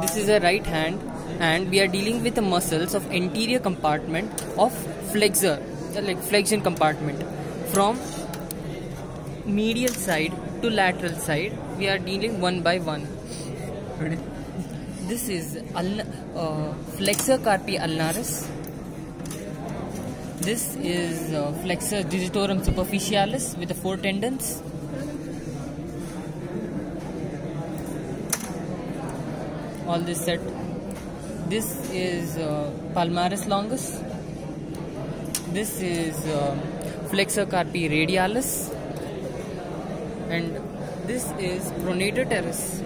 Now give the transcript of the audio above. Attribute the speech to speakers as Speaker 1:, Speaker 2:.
Speaker 1: This is a right hand and we are dealing with the muscles of anterior compartment of flexor, like flexion compartment. From medial side to lateral side, we are dealing one by one. This is uh, flexor carpi ulnaris. This is uh, flexor digitorum superficialis with the four tendons. All this set. This is uh, palmaris longus. This is uh, flexor carpi radialis. And this is pronator teres.